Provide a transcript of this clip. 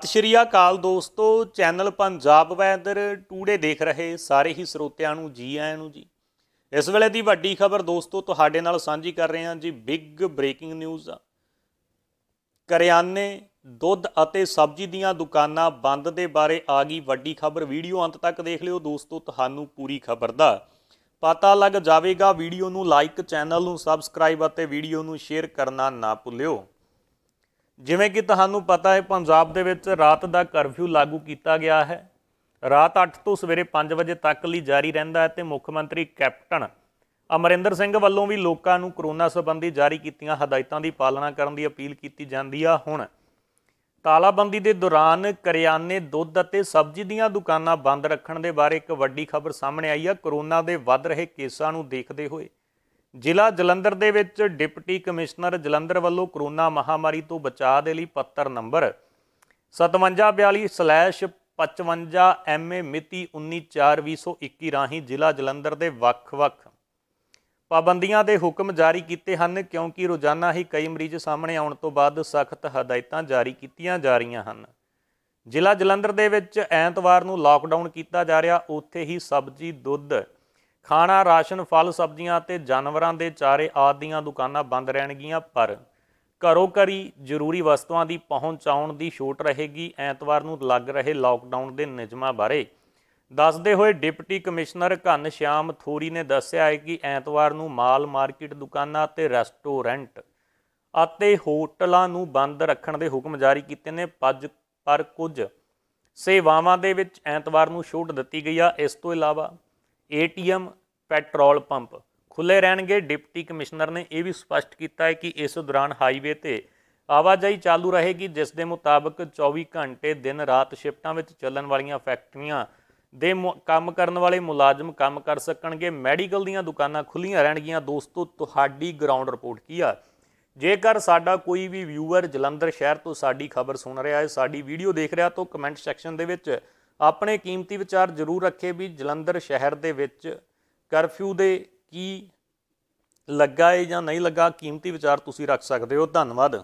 ਸਤਿ ਸ਼੍ਰੀ ਅਕਾਲ ਦੋਸਤੋ, channel Punjab weather today ਦੇਖ ਰਹੇ ਸਾਰੇ ਹੀ ਸਰੋਤਿਆਂ ਨੂੰ ਜੀ ਆਇਆਂ ਨੂੰ ਜੀ। ਇਸ ਵੇਲੇ ਦੀ ਵੱਡੀ ਖਬਰ ਦੋਸਤੋ, ਤੁਹਾਡੇ ਨਾਲ ਸਾਂਝੀ ਕਰ ਰਹੇ ਹਾਂ ਜੀ ਬਿਗ ਬ੍ਰੇਕਿੰਗ ਨਿਊਜ਼। ਕਰਿਆਨੇ, ਦੁੱਧ ਅਤੇ ਸਬਜ਼ੀ ਦੀਆਂ ਦੁਕਾਨਾਂ ਬੰਦ ਦੇ ਬਾਰੇ ਆ ਗਈ ਵੱਡੀ ਖਬਰ। ਵੀਡੀਓ ਅੰਤ ਤੱਕ ਦੇਖ ਲਿਓ ਦੋਸਤੋ, ਤੁਹਾਨੂੰ ਪੂਰੀ ਖਬਰ ਦਾ ਪਤਾ ਲੱਗ ਜਾਵੇਗਾ। ਵੀਡੀਓ ਨੂੰ ਲਾਈਕ, ਚੈਨਲ ਨੂੰ ਸਬਸਕ੍ਰਾਈਬ ਅਤੇ ਵੀਡੀਓ ਨੂੰ ਸ਼ੇਅਰ ਕਰਨਾ ਨਾ ਭੁੱਲਿਓ। ਜਿਵੇਂ ਕਿ ਤੁਹਾਨੂੰ ਪਤਾ ਹੈ, ਪੰਜਾਬ ਦੇ ਵਿੱਚ ਰਾਤ ਦਾ ਕਰਫਿਊ ਲਾਗੂ ਕੀਤਾ ਗਿਆ ਹੈ। ਰਾਤ 8 ਤੋਂ ਸਵੇਰੇ 5 ਵਜੇ ਤੱਕ ਲਈ ਜਾਰੀ ਰਹਿੰਦਾ ਹੈ ਤੇ ਮੁੱਖ ਮੰਤਰੀ ਕੈਪਟਨ ਅਮਰਿੰਦਰ ਸਿੰਘ ਵੱਲੋਂ ਵੀ ਲੋਕਾਂ ਨੂੰ ਕਰੋਨਾ ਸੰਬੰਧੀ ਜਾਰੀ ਕੀਤੀਆਂ ਹਦਾਇਤਾਂ ਦੀ ਪਾਲਣਾ ਕਰਨ ਦੀ ਅਪੀਲ ਕੀਤੀ ਜਾਂਦੀ ਆ ਹੁਣ। ਤਾਲਾਬੰਦੀ ਦੇ ਦੌਰਾਨ ਕਰਿਆਨੇ, ਦੁੱਧ ਅਤੇ ਸਬਜ਼ੀ ਦੀਆਂ ਦੁਕਾਨਾਂ ਬੰਦ ਰੱਖਣ ਦੇ ਬਾਰੇ ਇੱਕ ਵੱਡੀ ਖਬਰ ਸਾਹਮਣੇ ਆਈ ਆ। ਕਰੋਨਾ ਦੇ ਵੱਧ ਰਹੇ ਕੇਸਾਂ ਨੂੰ ਦੇਖਦੇ ਹੋਏ ਜ਼ਿਲ੍ਹਾ ਜਲੰਧਰ ਦੇ ਵਿੱਚ ਡਿਪਟੀ ਕਮਿਸ਼ਨਰ ਜਲੰਧਰ ਵੱਲੋਂ ਕਰੋਨਾ ਮਹਾਮਾਰੀ ਤੋਂ ਬਚਾਅ ਦੇ ਲਈ ਪੱਤਰ ਨੰਬਰ 5742/55 ਐਮਏ ਮਿਤੀ 19/4/2021 ਰਾਹੀਂ ਜ਼ਿਲ੍ਹਾ ਜਲੰਧਰ ਦੇ ਵੱਖ-ਵੱਖ ਪਾਬੰਦੀਆਂ ਦੇ ਹੁਕਮ ਜਾਰੀ ਕੀਤੇ ਹਨ, ਕਿਉਂਕਿ ਰੋਜ਼ਾਨਾ ਹੀ ਕਈ ਮਰੀਜ਼ ਸਾਹਮਣੇ ਆਉਣ ਤੋਂ ਬਾਅਦ ਸਖਤ ਹਦਾਇਤਾਂ ਜਾਰੀ ਕੀਤੀਆਂ ਜਾ ਰਹੀਆਂ ਹਨ। ਜ਼ਿਲ੍ਹਾ ਜਲੰਧਰ ਦੇ ਵਿੱਚ ਐਤਵਾਰ ਨੂੰ ਲਾਕਡਾਊਨ ਕੀਤਾ ਜਾ ਰਿਹਾ, ਉੱਥੇ ਹੀ ਸਬਜ਼ੀ, ਦੁੱਧ ਖਾਣਾ, ਰਾਸ਼ਨ, ਫਲ, ਸਬਜ਼ੀਆਂ ਅਤੇ ਜਾਨਵਰਾਂ ਦੇ ਚਾਰੇ ਆਦਿ ਦੀਆਂ ਦੁਕਾਨਾਂ ਬੰਦ ਰਹਿਣਗੀਆਂ, ਪਰ ਘਰੋ ਘਰੀ ਜ਼ਰੂਰੀ ਵਸਤੂਆਂ ਦੀ ਪਹੁੰਚਾਉਣ ਦੀ ਛੋਟ ਰਹੇਗੀ। ਐਤਵਾਰ ਨੂੰ ਲੱਗ ਰਹੇ ਲਾਕਡਾਊਨ ਦੇ ਨਿਯਮਾਂ ਬਾਰੇ ਦੱਸਦੇ ਹੋਏ ਡਿਪਟੀ ਕਮਿਸ਼ਨਰ ਘਨ ਸ਼ਿਆਮ ਥੋਰੀ ਨੇ ਦੱਸਿਆ ਹੈ ਕਿ ਐਤਵਾਰ ਨੂੰ ਮਾਲ ਮਾਰਕੀਟ ਦੁਕਾਨਾਂ ਅਤੇ ਰੈਸਟੋਰੈਂਟ ਅਤੇ ਹੋਟਲਾਂ ਨੂੰ ਬੰਦ ਰੱਖਣ ਦੇ ਹੁਕਮ ਜਾਰੀ ਕੀਤੇ ਨੇ। ਪੱਜ, ਪਰ ਕੁਝ ਸੇਵਾਵਾਂ ਦੇ ਵਿੱਚ ਐਤਵਾਰ ਨੂੰ ਛੋਟ ਦਿੱਤੀ ਗਈ ਆ। ਇਸ ਤੋਂ ਇਲਾਵਾ ਏਟੀਐਮ ਪੈਟਰੋਲ ਪੰਪ। ਖੁੱਲੇ ਰਹਿਣਗੇ, ਡਿਪਟੀ ਕਮਿਸ਼ਨਰ ਨੇ ਇਹ ਵੀ ਸਪਸ਼ਟ ਕੀਤਾ ਹੈ ਕਿ ਇਸ ਦੌਰਾਨ ਹਾਈਵੇ ਤੇ ਆਵਾਜਾਈ ਚਾਲੂ ਰਹੇਗੀ, ਜਿਸ ਦੇ ਮੁਤਾਬਕ 24 ਘੰਟੇ ਦਿਨ ਰਾਤ ਸ਼ਿਫਟਾਂ ਵਿੱਚ ਚੱਲਣ ਵਾਲੀਆਂ ਫੈਕਟਰੀਆਂ ਦੇ ਮੁ- ਕੰਮ ਕਰਨ ਵਾਲੇ ਮੁਲਾਜ਼ਮ ਕੰਮ ਕਰ ਸਕਣਗੇ। ਮੈਡੀਕਲ ਦੀਆਂ ਦੁਕਾਨਾਂ ਖੁੱਲੀਆਂ ਰਹਿਣਗੀਆਂ। ਦੋਸਤੋ, ਤੁਹਾਡੀ ਗਰਾਊਂਡ ਰਿਪੋਰਟ ਕੀ ਆ? ਜੇਕਰ ਸਾਡਾ ਕੋਈ ਵੀ ਵਿਊਅਰ ਜਲੰਧਰ ਸ਼ਹਿਰ ਤੋਂ ਸਾਡੀ ਖਬਰ ਸੁਣ ਰਿਹਾ ਹੈ, ਸਾਡੀ ਵੀਡੀਓ ਦੇਖ ਰਿਹਾ, ਤਾਂ ਕਮੈਂਟ ਸੈਕਸ਼ਨ ਦੇ ਵਿੱਚ ਆਪਣੇ ਕੀਮਤੀ ਵਿਚਾਰ ਜ਼ਰੂਰ ਰੱਖੇ ਵੀ ਜਲੰਧਰ ਸ਼ਹਿਰ ਦੇ ਵਿੱਚ ਕਰਫਿਊ ਦੇ ਕੀ ਲੱਗਾ ਹੈ ਜਾਂ ਨਹੀਂ ਲੱਗਾ, ਕੀਮਤੀ ਵਿਚਾਰ ਤੁਸੀਂ ਰੱਖ ਸਕਦੇ ਹੋ। ਧੰਨਵਾਦ।